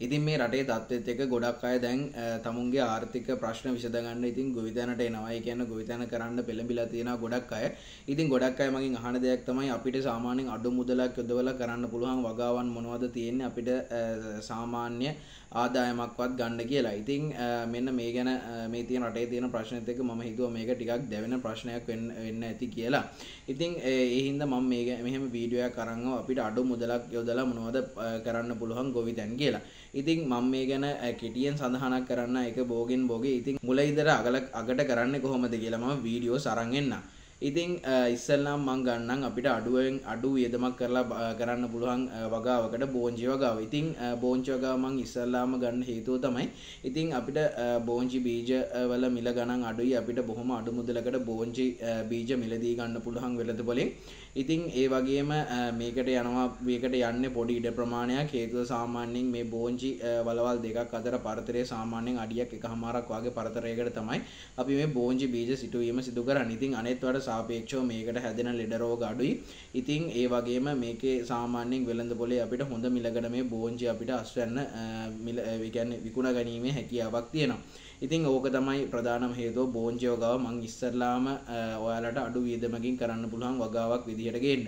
ඉතින් මේ රටේ තත්ත්වෙත් එක ගොඩක් අය දැන් තමුන්ගේ ආර්ථික ප්‍රශ්න විසඳගන්න ඉතින් ගොවිතැනට එනවා. ඒ කියන්නේ ගොවිතැන කරන්න පෙළඹිලා තියෙනවා ගොඩක් අය. ඉතින් ගොඩක් අය මගෙන් අහන දෙයක් තමයි අපිට සාමාන්‍යයෙන් අඩු මුදලක් යොදවලා කරන්න පුළුවන් වගාවන් මොනවද තියෙන්නේ අපිට සාමාන්‍ය ආදායමක්වත් ගන්න කියලා. ඉතින් මෙන්න මේ ගැන මේ තියෙන රටේ තියෙන ප්‍රශ්නෙත් එක්ක මම හිතුවා මේක ටිකක් දැවෙන ප්‍රශ්නයක් වෙන්න වෙන්න ඇති කියලා. ඉතින් ඒ හින්දා මම මේ මෙහෙම වීඩියෝ එකක් අරන් අපිට අඩු මුදලක් යොදලා මොනවද කරන්න පුළුවන් ගොවිතැන් කියලා. ඉතින් මම මේ ගැන කෙටියෙන් සඳහනක් කරන්න එක බෝගෙන් බෝගේ. ඉතින් මුල ඉදර අගල අගට කරන්න කොහොමද කියලා මම වීඩියෝ සරන් එන්නම්. ඉතින් ඉස්සල්ලාම් මං ගන්නම් අපිට අඩුවෙන් අඩු වියදමක් කරලා කරන්න පුළුවන් වගාවකට බෝංචි වගාව. ඉතින් බෝංචි වගාව මං ඉස්සල්ලාම ගන්න හේතුව තමයි ඉතින් අපිට බෝංචි බීජ වල මිල ගණන් අඩුයි අපිට බොහොම අඩු මුදලකට බෝංචි බීජ මිලදී ගන්න පුළුවන් වෙළඳපොලෙන්. ඉතින් ඒ වගේම මේකට යනවා මේකට යන්නේ පොඩි ඉඩ ප්‍රමාණයක් හේතුව සාමාන්‍යයෙන් මේ බෝංචි වලවල් දෙකක් අතර පරතරය සාමාන්‍යයෙන් අඩියක් එකහමාරක් වගේ පරතරයකට තමයි අපි මේ බෝංචි බීජ සිටුවීම සිදු කරන්නේ. ඉතින් අනෙත් වට සාපේක්ෂව මේකට හැදෙන ලෙඩ රෝග අඩුයි. ඉතින් ඒ වගේම මේකේ සාමාන්‍යයෙන් වෙළඳ පොලේ අපිට හොඳ මිලකට මේ බෝංචි අපිට අස්වැන්න මිල ඒ කියන්නේ විකුණ ගැනීමේ හැකියාවක් තියෙනවා. ඉතින් ඕක තමයි ප්‍රධානම හේතුව බෝංචි වගාව මං ඉස්සරලාම ඔයාලට අඩු වියදමකින් කරන්න පුළුවන් වගාවක් විදිහට ගේන්න.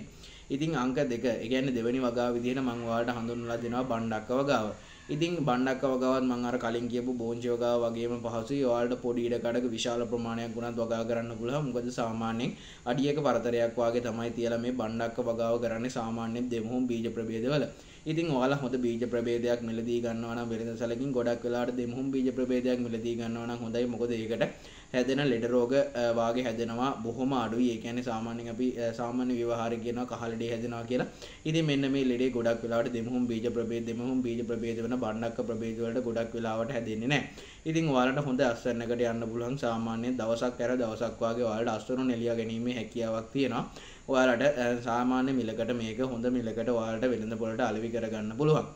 ඉතින් අංක දෙක ඒ කියන්නේ දෙවෙනි වගාව විදිහට මං ඔයාලට හඳුන්වලා දෙනවා බණ්ඩක්ක වගාව. ඉතින් බණ්ඩක්ක වගාවත් මම අර කලින් කියපු බෝංචි වගාව වගේම පහසුයි. ඔයාලට පොඩි ඉඩ කඩක විශාල ප්‍රමාණයක් ගුණත් වගා කරන්න පුළුවන්. මොකද සාමාන්‍යයෙන් අඩියක පරතරයක් වාගේ තමයි තියලා මේ බණ්ඩක්ක වගාව කරන්නේ සාමාන්‍යයෙන් දෙමුහුම් බීජ ප්‍රභේදවල. ඉතින් ඔයාලා හොඳ බීජ ප්‍රභේදයක් මිලදී ගන්නවා නම් වෙළඳ සැලකින් ගොඩක් වෙලාවට දෙමුහුම් බීජ ප්‍රභේදයක් මිලදී ගන්නවා නම් හොඳයි. මොකද ඒකට හැදෙන ලෙඩ රෝග වාගේ හැදෙනවා බොහොම අඩුයි. ඒ කියන්නේ සාමාන්‍යයෙන් අපි සාමාන්‍ය ව්‍යවහාරයෙන් කියනවා කහ ලෙඩේ හැදෙනවා කියලා. ඉතින් මෙන්න මේ ලෙඩේ ගොඩක් වෙලාවට දෙමුහුම් බීජ ප්‍රභේද දෙමුහුම් බීජ ප්‍රභේද වෙන බණ්ඩක්ක ප්‍රභේද වලට ගොඩක් වෙලාවට හැදෙන්නේ නැහැ. ඉතින් ඔයාලට හොඳ අස්වැන්නකට යන්න පුළුවන් සාමාන්‍යයෙන් දවසක් ඇර දවසක් වාගේ ඔයාලට අස්වැන්න නෙලියා ගැනීමේ හැකියාවක් තියෙනවා. ඔයාලට සාමාන්‍ය මිලකට මේක හොඳ මිලකට ඔයාලට වෙළඳ පොළට අලෙවි කරගන්න පුළුවන්.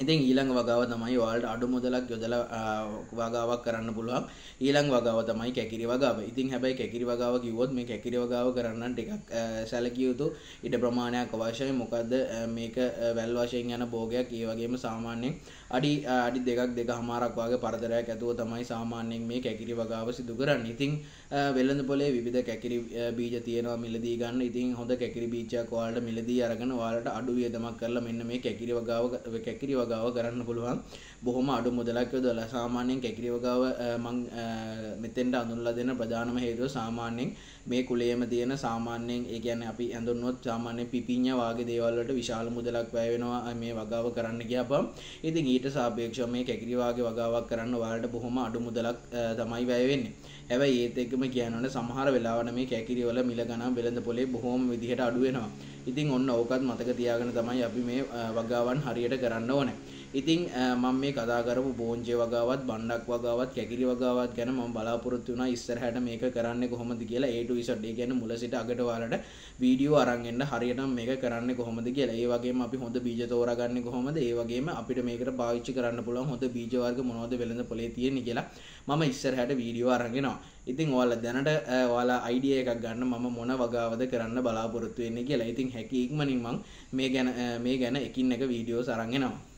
ඉතින් ඊළඟ වගාව තමයි ඔයාලට අඩු මුදලක් යොදලා වගාවක් කරන්න පුළුවන්. ඊළඟ වගාව තමයි කැකිරි වගාව. ඉතින් හැබැයි කැකිරි වගාව කිව්වොත් මේ කැකිරි වගාව කරන්න ටිකක් සැලකිය යුතු ඉඩ ප්‍රමාණයක් අවශ්‍යයි. මොකද මේක වැල් වශයෙන් යන භෝගයක්. ඒ වගේම සාමාන්‍යයෙන් අඩි අඩි දෙකක් දෙකමාරක් වගේ පරතරයක් ඇතුව තමයි සාමාන්‍යයෙන් මේ කැකිරි වගාව සිදු කරන්නේ. ඉතින් වෙළඳ පොලේ විවිධ කැකිරි බීජ තියෙනවා මිලදී ගන්න. ඉතින් හොඳ කැකිරි බීජයක් ඔයාලට මිලදී අරගෙන ඔයාලට අඩු වියදමක් කරලා මෙන්න මේ කැකිරි වගාව කැකිරි වගාව කරන්න පුළුවන්. බොහොම අඩු මුදලක් යොදලා සාමාන්‍යයෙන් කැකිරි වගාව මං මෙතෙන්ට අඳුන්ලා දෙන ප්‍රධානම හේතුව සාමාන්‍යයෙන් මේ කුලයේම තියෙන සාමාන්‍යයෙන් ඒ කියන්නේ අපි හඳුන්වුවොත් සාමාන්‍ය පිපිඤ්ඤා වාගේ දේවල් වලට විශාල මුදලක් වැය වෙනවා මේ වගාව කරන්න ගියාපම් ඉතින් ඊට සාපේක්ෂව මේ කැකිරි වාගේ වගාවක් කරන්න ඔයාලට බොහොම අඩු මුදලක් තමයි වැය වෙන්නේ. හැබැයි ඒත් එක්කම කියනවනේ සමහර වෙලාවට මේ කැකිරි වල මිල ගණන් වෙළඳ පොලේ බොහොම විදිහට අඩු වෙනවා. ඉතින් ඔන්න ඕකත් මතක තියාගෙන තමයි අපි මේ වගාවන් හරියට කරන්න ඕනේ. ඉතින් මම මේ කතා කරපු බෝංචේ වගාවත් බණ්ඩක් වගාවත් කැකිරි වගාවත් ගැන මම බලාපොරොත්තු වුණා ඉස්සරහට මේක කරන්නේ කොහොමද කියලා A to Z ඒ කියන්නේ මුල සිට අගට ඔයාලට වීඩියෝ අරන් එන්න හරියටම මේක කරන්නේ කොහොමද කියලා. ඒ වගේම අපි හොඳ බීජ තෝරාගන්නේ කොහොමද? ඒ වගේම අපිට මේකට පාවිච්චි කරන්න පුළුවන් හොඳ බීජ වර්ග මොනවද වෙළඳ පොලේ තියෙන්නේ කියලා මම ඉස්සරහට වීඩියෝ අරන් එනවා. ඉතින් ඔයාලා දැනට ඔයාලා අයිඩියා එකක් ගන්න මම මොන වගාවද කරන්න බලාපොරොත්තු වෙන්නේ කියලා. ඉතින් හැකි ඉක්මනින් මම මේ ගැන මේ ගැන එකින් එක වීඩියෝස් අරන් එනවා.